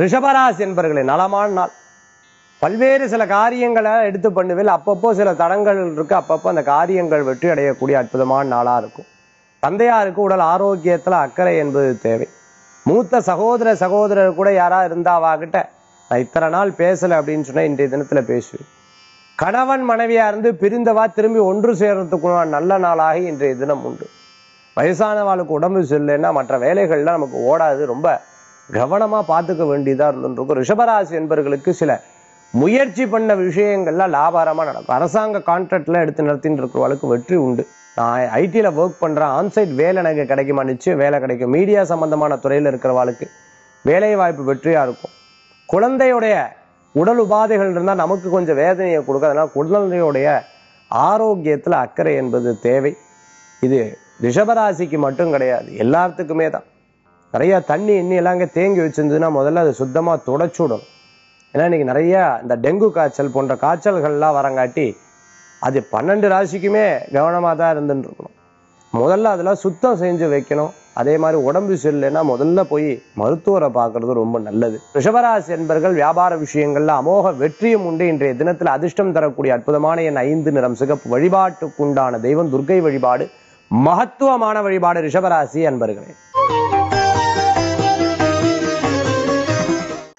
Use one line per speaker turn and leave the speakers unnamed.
ரிஷபராசி என்பர்களே நலமான நாள். பல்வேறு சில காரியங்களை எடுத்து பண்ணுவேல் அப்பப்போ சில தடங்கள் இருக்கு. அப்பப்போ அந்த காரியங்கள் வெற்றி அடையக்கூடிய அற்புதமான நாளா இருக்கும். தந்தையாருக்கு உடல் ஆரோக்கியத்துல அக்கறை என்பது தேவை. மூத்த சகோதர சகோதரர் கூட யாரா இருந்தாவாகிட்ட நான் இத்தனை நாள் பேசலை அப்படின்னு சொன்னால் இன்றைய தினத்துல பேசுவேன். கணவன் மனைவியா இருந்து பிரிந்தவா திரும்பி ஒன்று சேர்றதுக்குள்ள நல்ல நாளாகி இன்றைய தினம் உண்டு. வயசானவாளுக்கு உடம்பு சரியில்லைன்னா மற்ற வேலைகள்லாம் நமக்கு ஓடாது. ரொம்ப கவனமா பார்த்துக்க வேண்டியதா இருந்துருக்கும். ரிஷபராசி என்பவர்களுக்கு சில முயற்சி பண்ண விஷயங்கள்லாம் லாபாரமா நடக்கும். அரசாங்க கான்ட்ராக்ட்லாம் எடுத்து நடத்தின்னு இருக்கிறவளுக்கு வெற்றி உண்டு. நான் ஐடியில் ஒர்க் பண்றேன். ஆன்சைட் வேலை எனக்கு கிடைக்குமா? நிச்சயம் வேலை கிடைக்கும். மீடியா சம்பந்தமான துறையில் இருக்கிறவாளுக்கு வேலை வாய்ப்பு வெற்றியா இருக்கும். குழந்தையுடைய உடல் உபாதைகள் இருந்தால் நமக்கு கொஞ்சம் வேதனையை கொடுக்கும் அதனால் குழந்தையுடைய ஆரோக்கியத்தில் அக்கறை என்பது தேவை. இது ரிஷபராசிக்கு மட்டும் கிடையாது. எல்லாத்துக்குமே தான். நிறைய தண்ணி எண்ணி எல்லாம் அங்கே தேங்கி வச்சிருந்ததுன்னா முதல்ல அதை சுத்தமாக தொடச்சு விடணும் ஏன்னா இன்றைக்கி நிறைய இந்த டெங்கு காய்ச்சல் போன்ற காய்ச்சல்கள்லாம் வரங்காட்டி அது பன்னெண்டு ராசிக்குமே கவனமாக தான் இருந்துட்டு இருக்கணும். முதல்ல அதெல்லாம் சுத்தம் செஞ்சு வைக்கணும். அதே மாதிரி உடம்பு சரியில்லைன்னா முதல்ல போய் மருத்துவரை பார்க்கறது ரொம்ப நல்லது. ரிஷபராசி என்பர்கள் வியாபார விஷயங்கள்ல அமோக வெற்றியும் உண்டு. இன்றைய தினத்தில் அதிர்ஷ்டம் தரக்கூடிய அற்புதமான என் ஐந்து நிறம் சிகப்பு வழிபாட்டுக்குண்டான தெய்வம் துர்க்கை வழிபாடு மகத்துவமான வழிபாடு ரிஷபராசி அன்பர்களே.